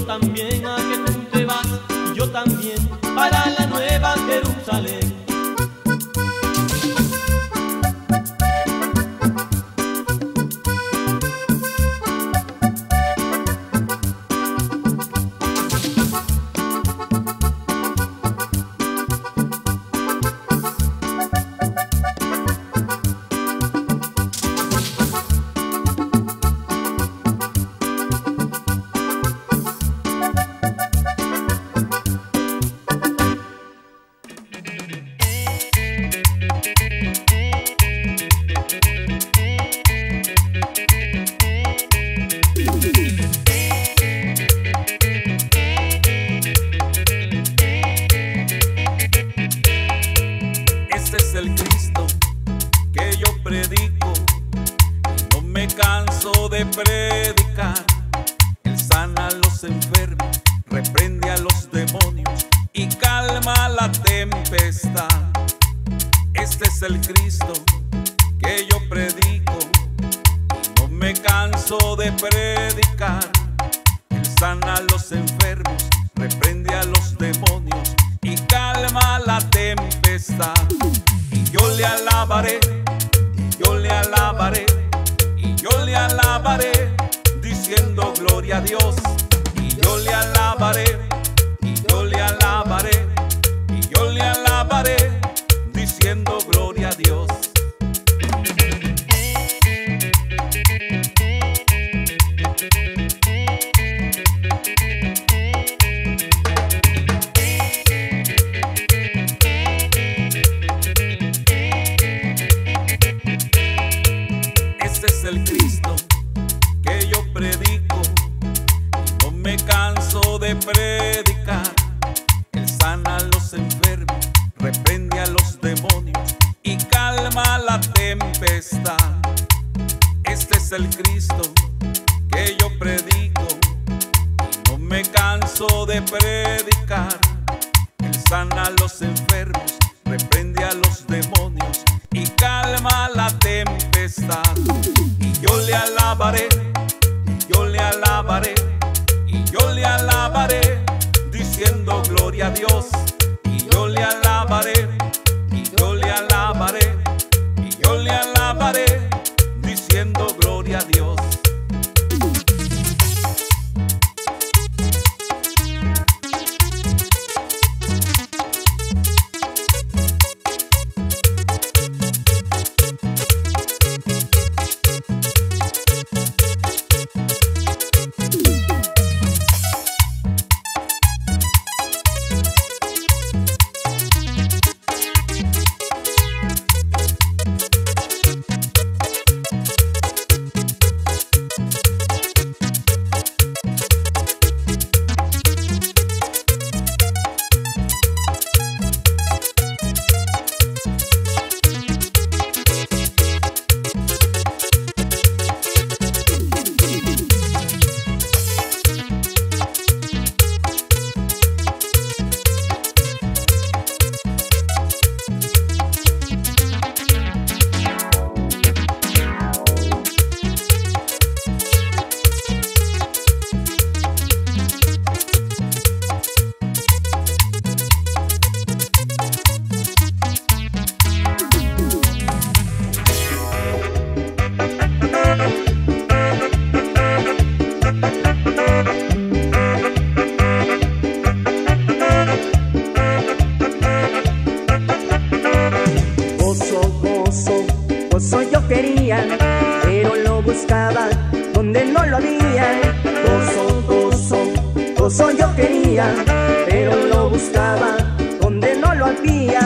yo también a que tú te vas, yo también para la los enfermos, reprende a los demonios y calma la tempestad. Este es el Cristo me canso de predicar. pero lo buscaba donde no lo había.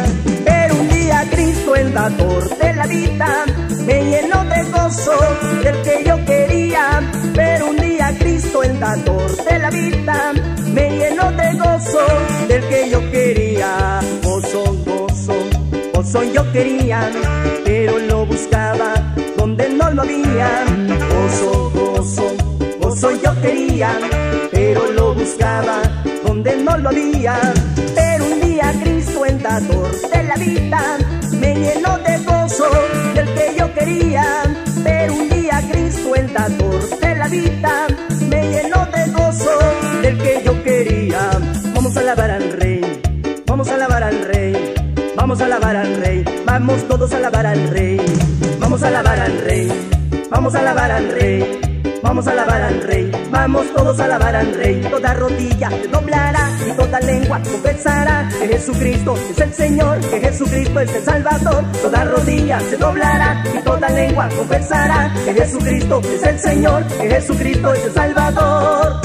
Pero un día Cristo, el dador de la vida, me llenó de gozo del que yo quería. Pero un día Cristo, el dador de la vida, me llenó de gozo del que yo quería. Gozo, gozo, gozo yo quería, pero lo buscaba donde no lo había. Gozo, gozo, gozo yo quería, pero lo buscaba donde no lo había. Pero un día Cristo en dador de la vida me llenó de gozo del que yo quería. Pero un día Cristo en dador de la vida me llenó de gozo del que yo quería. Vamos a alabar al Rey, vamos a alabar al Rey, vamos a alabar al Rey, vamos todos a alabar al Rey, vamos a alabar al Rey, vamos a alabar al Rey. Vamos a alabar al rey, vamos todos a alabar al rey. Toda rodilla se doblará y toda lengua confesará que Jesucristo es el Señor, que Jesucristo es el Salvador. Toda rodilla se doblará y toda lengua confesará que Jesucristo es el Señor, que Jesucristo es el Salvador.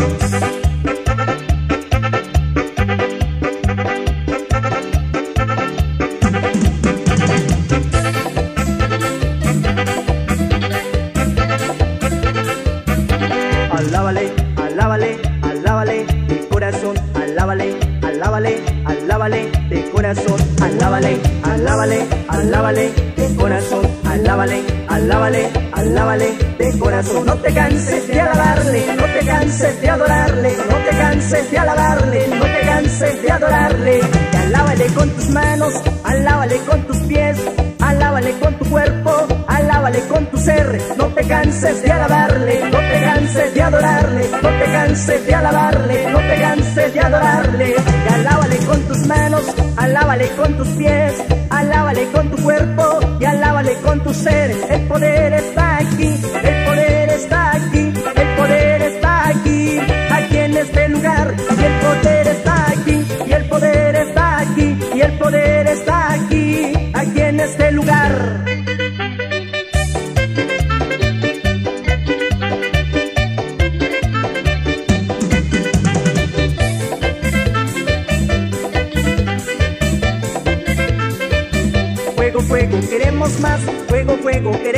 Te canses de alabarle, no te canses de adorarle, no te canses de alabarle, no te canses de adorarle. Y alábale con tus manos, alábale con tus pies, alábale con tu cuerpo, alábale con tu ser. No te canses de alabarle, no te canses de adorarle, no te canses de alabarle, no te canses de adorarle. Y alábale con tus manos, alábale con tus pies, alábale con tu cuerpo y alábale con tu ser. El poder está aquí, el poder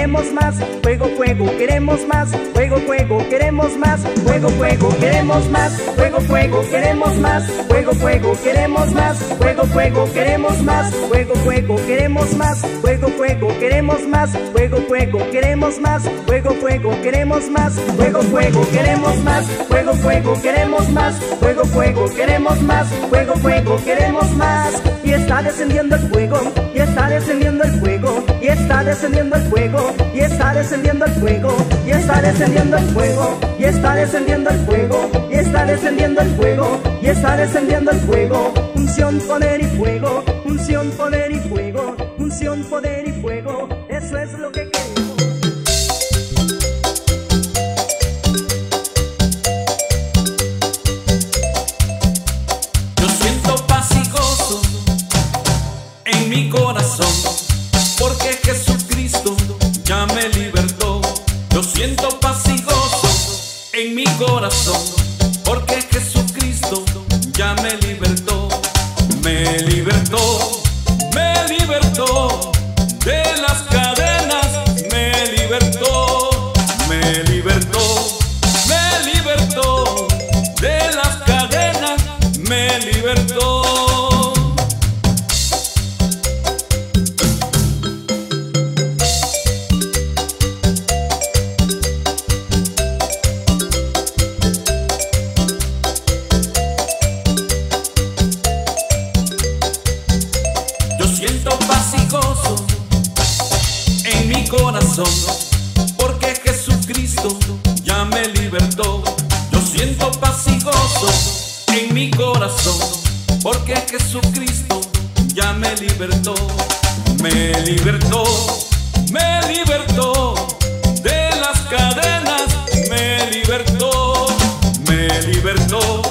queremos más. Fuego, fuego, queremos más. Fuego, queremos más. Fuego, fuego, queremos más. Fuego, fuego, queremos más. Fuego, fuego, queremos más. Fuego, fuego, queremos más. Fuego, fuego, queremos más. Fuego, fuego, queremos más. Fuego, fuego, queremos más. Fuego, fuego, queremos más. Fuego, fuego, queremos más. Fuego, fuego, queremos más. Fuego, fuego, queremos más. Fuego, fuego, queremos más. Y está descendiendo el fuego. Y está descendiendo el fuego. Y está descendiendo el fuego. Y está descendiendo el fuego. Y está descendiendo el fuego. Y está descendiendo el fuego. Y está descendiendo el fuego. Y está descendiendo el fuego. Unción, poder y fuego. Unción, poder y fuego. Unción, poder y fuego. Eso es lo que queremos. Corazón, porque Jesucristo ya me libertó. know.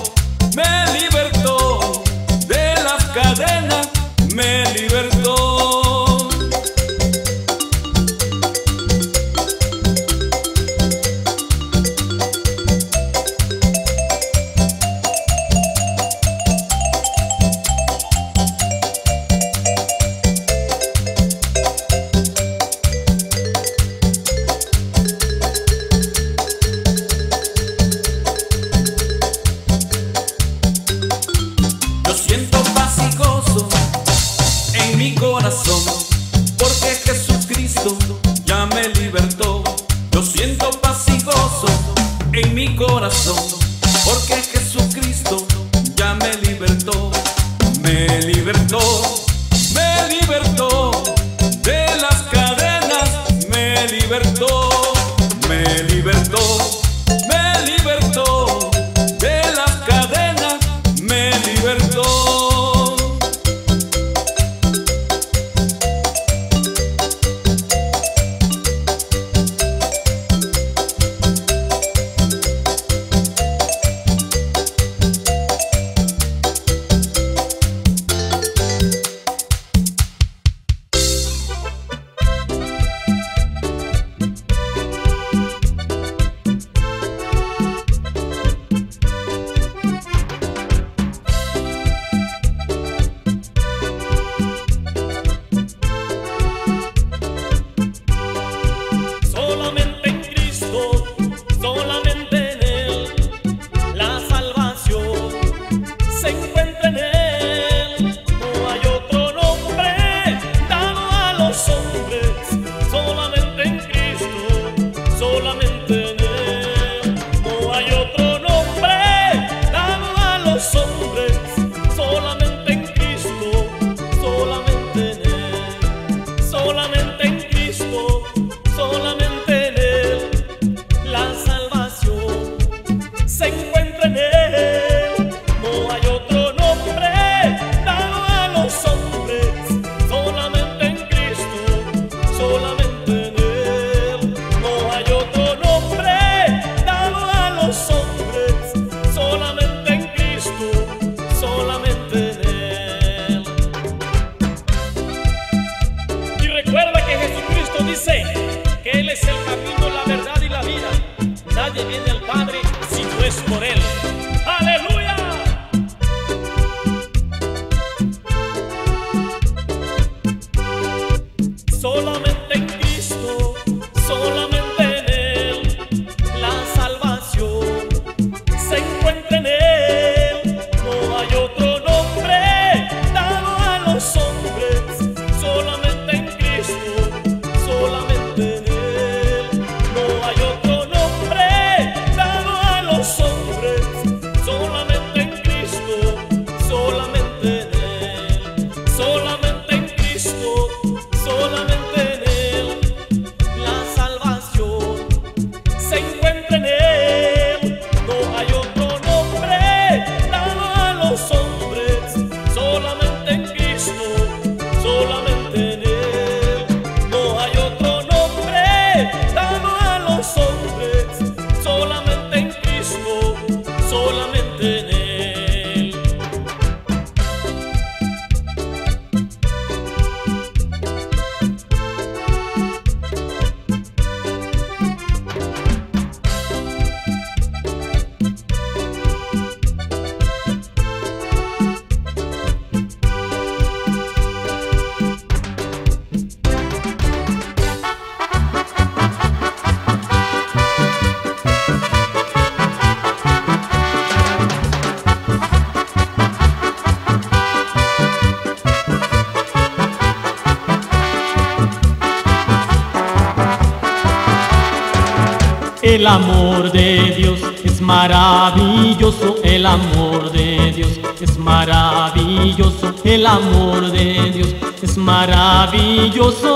El amor de Dios es maravilloso, el amor de Dios es maravilloso, el amor de Dios es maravilloso.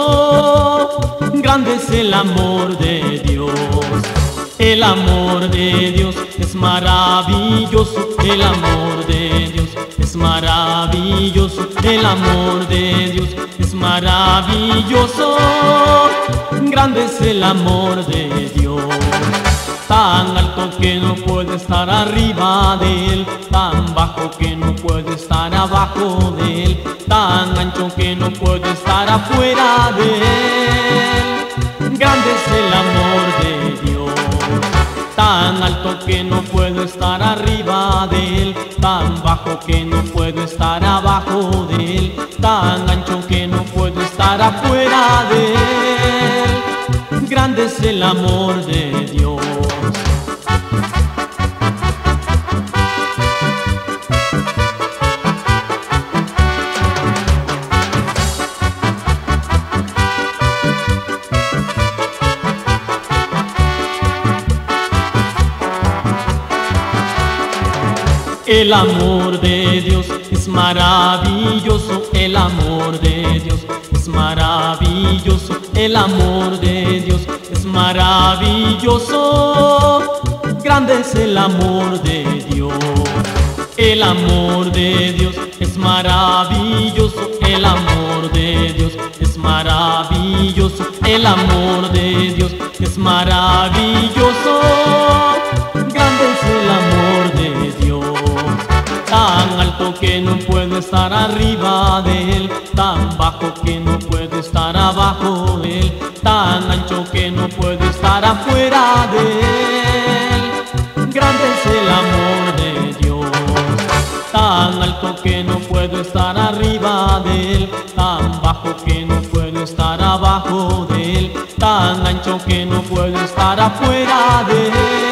Grande es el amor de Dios. El amor de Dios es maravilloso, el amor de Dios es maravilloso, el amor de Dios es maravilloso. Grande es el amor de Dios, tan alto que no puede estar arriba de él, tan bajo que no puede estar abajo de él, tan ancho que no puede estar afuera de él. Grande es el amor de Dios tan alto que no puedo estar arriba de él, tan bajo que no puedo estar abajo de él, tan ancho que no puedo estar afuera de él. Grande es el amor de Dios. El amor de Dios es maravilloso, el amor de Dios es maravilloso, el amor de Dios es maravilloso. Es el amor de Dios. El amor de Dios es maravilloso, el amor de Dios es maravilloso, el amor de Dios es maravilloso. Grande es el amor de Dios, tan alto que no puedo estar arriba de él, tan bajo que no puedo estar abajo de él, tan ancho que no puedo estar afuera de él. El amor de Dios tan alto que no puedo estar arriba de él, tan bajo que no puedo estar abajo de él, tan ancho que no puedo estar afuera de él.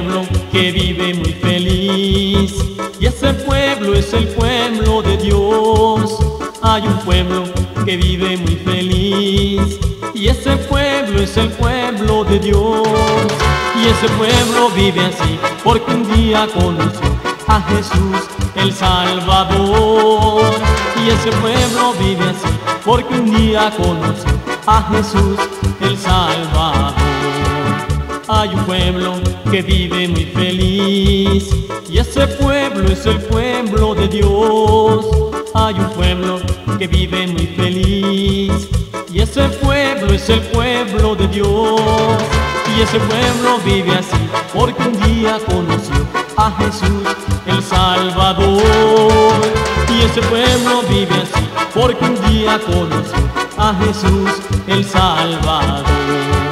Pueblo que vive muy feliz y ese pueblo es el pueblo de Dios. Hay un pueblo que vive muy feliz y ese pueblo es el pueblo de Dios. Y ese pueblo vive así porque un día conoció a Jesús el Salvador. Y ese pueblo vive así porque un día conoció a Jesús el Salvador. Hay un pueblo que vive muy feliz y ese pueblo es el pueblo de Dios. Hay un pueblo que vive muy feliz y ese pueblo es el pueblo de Dios. Y ese pueblo vive así porque un día conoció a Jesús el Salvador. Y ese pueblo vive así porque un día conoció a Jesús el Salvador.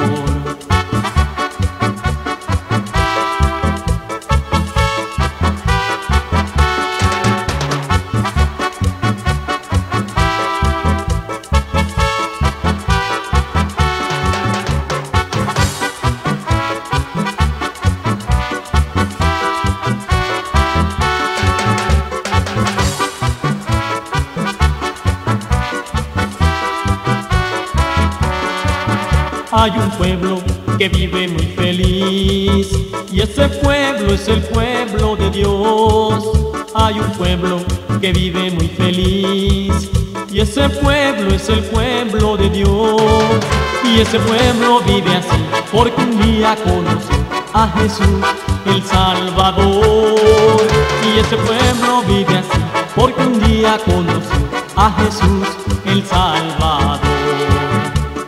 Hay un pueblo que vive muy feliz y ese pueblo es el pueblo de Dios. Hay un pueblo que vive muy feliz y ese pueblo es el pueblo de Dios. Y ese pueblo vive así porque un día conoció a Jesús el Salvador. Y ese pueblo vive así porque un día conoció a Jesús el Salvador.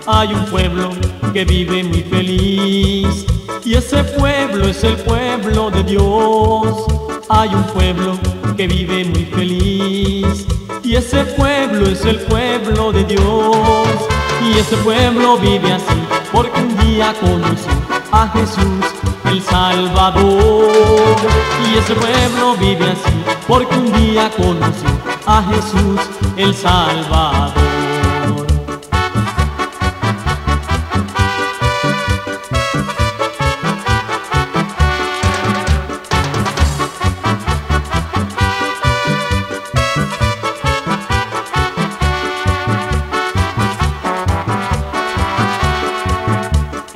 Hay un pueblo que vive muy feliz y ese pueblo es el pueblo de Dios. Hay un pueblo que vive muy feliz y ese pueblo es el pueblo de Dios. Y ese pueblo vive así porque un día conoció a Jesús el Salvador. Y ese pueblo vive así porque un día conoció a Jesús el Salvador.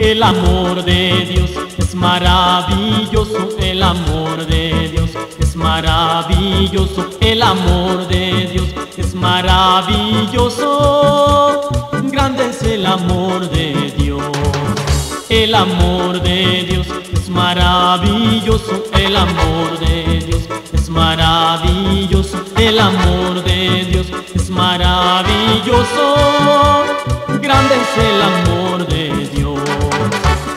El amor de Dios es maravilloso, el amor de Dios es maravilloso, el amor de Dios es maravilloso. Grande es el amor de Dios, el amor de Dios es maravilloso, el amor de Dios es maravilloso, el amor de Dios es maravilloso. Grande es el amor de Dios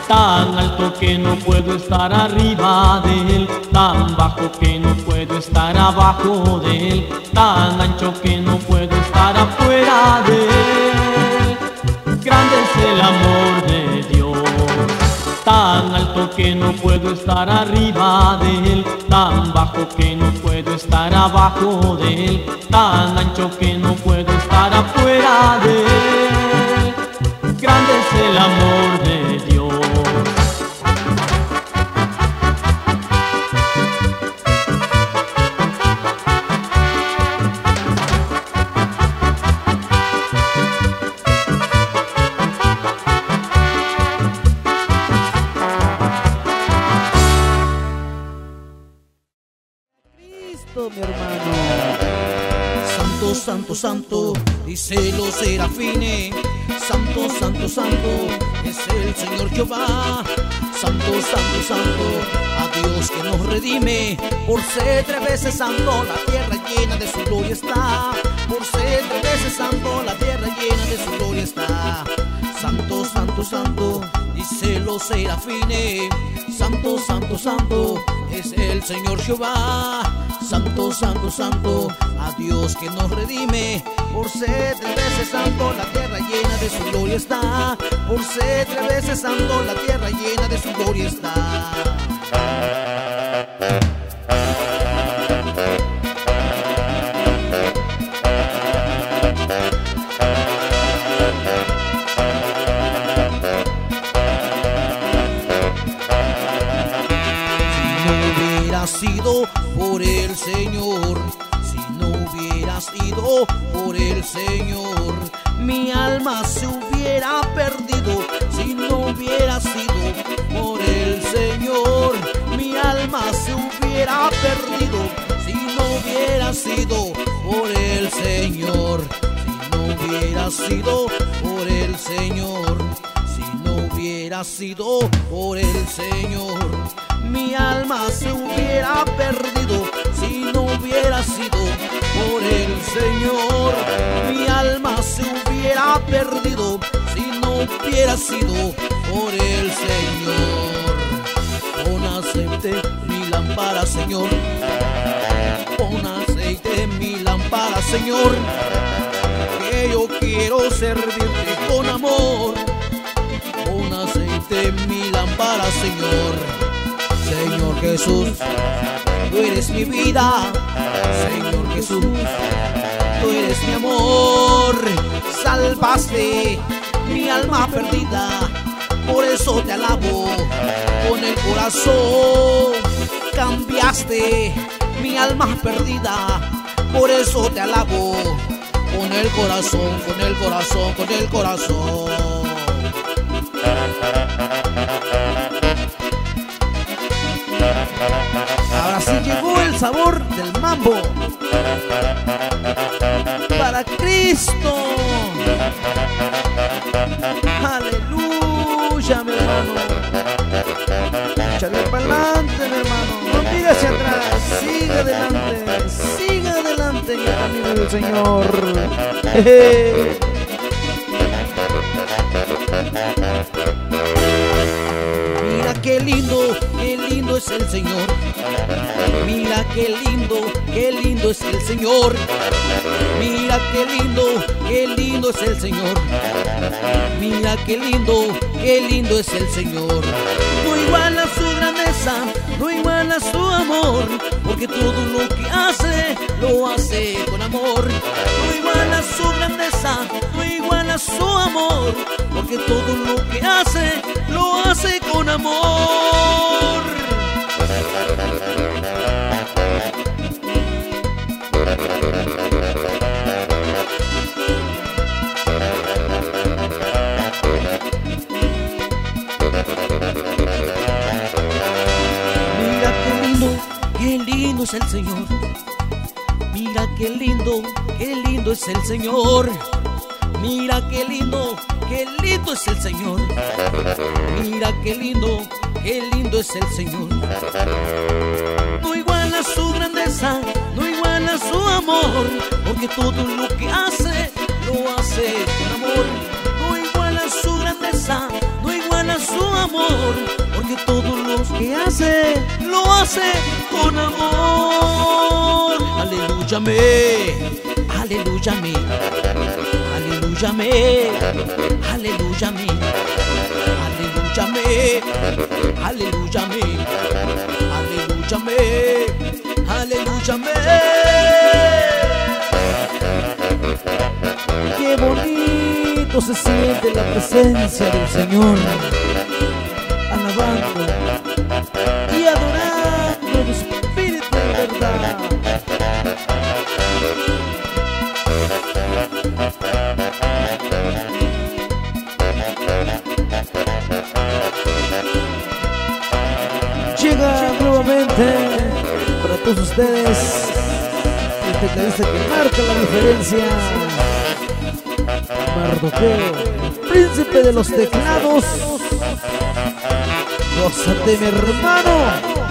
tan alto que no puedo estar arriba de él, tan bajo que no puedo estar abajo de él, tan ancho que no puedo estar afuera de él. Grande es el amor de Dios, tan alto que no puedo estar arriba de él, tan bajo que no puedo estar abajo de él, tan ancho que no puedo estar afuera de él. Grande es el amor Por ser tres veces santo, la tierra llena de su gloria está. Por ser tres veces santo, la tierra llena de su gloria está. Santo, santo, santo, dice los serafines. Santo, santo, santo, es el Señor Jehová. Santo, santo, santo, a Dios que nos redime. Por ser tres veces santo, la tierra llena de su gloria está. Por ser tres veces santo, la tierra llena de su gloria está. Señor, si no hubiera sido por el Señor, mi alma se hubiera perdido. Si no hubiera sido por el Señor, mi alma se hubiera perdido. Si no hubiera sido por el Señor, si no hubiera sido por el Señor. Si no hubiera sido por el Señor, mi alma se hubiera perdido. Si no hubiera sido por el Señor, mi alma se hubiera perdido. Si no hubiera sido por el Señor. Pon aceite mi lámpara, Señor. Pon aceite mi lámpara, Señor. Que yo quiero servirte con amor un aceite mi lámpara, Señor. Señor Jesús, tú eres mi vida. Señor Jesús, tú eres mi amor. Salvaste mi alma perdida, por eso te alabo con el corazón. Cambiaste mi alma perdida, por eso te alabo con el corazón, con el corazón, con el corazón. Sabor del mambo. Para Cristo. Aleluya, mi hermano. Échale para adelante, mi hermano. No diga hacia atrás. Siga adelante. Siga adelante en el camino del Señor. el Señor. Mira qué lindo, qué lindo es el Señor. Mira qué lindo, qué lindo es el Señor. Mira qué lindo, qué lindo es el Señor. No iguala su grandeza, no iguala su amor, porque todo lo que hace, lo hace con amor. No iguala su grandeza, no iguala su amor, porque todo lo que hace, lo hace con amor. Es el Señor. Mira qué lindo, qué lindo es el Señor. Mira qué lindo, qué lindo es el Señor. Mira qué lindo, qué lindo es el Señor. No iguala su grandeza, no iguala su amor, porque todo lo que hace, lo hace con amor. No iguala su grandeza, no iguala su amor, porque todo lo que hace, lo hace con amor. Aleluya me, aleluya me, aleluya me, aleluya me, aleluya me, aleluya me, aleluya me, aleluya me. Qué bonito se siente la presencia del Señor. Alabando todos ustedes. El tecladista que marca la diferencia. Mardoqueo, príncipe de los teclados. Gózate, mi hermano.